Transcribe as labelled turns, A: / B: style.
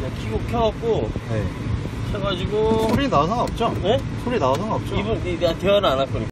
A: 그냥 키고 켜갖고
B: 네.
A: 켜가지고
B: 소리 나서 상관없죠?
A: 네?
B: 소리 나서 상관없죠?
A: 이분 내가 대화는 안 할 거니까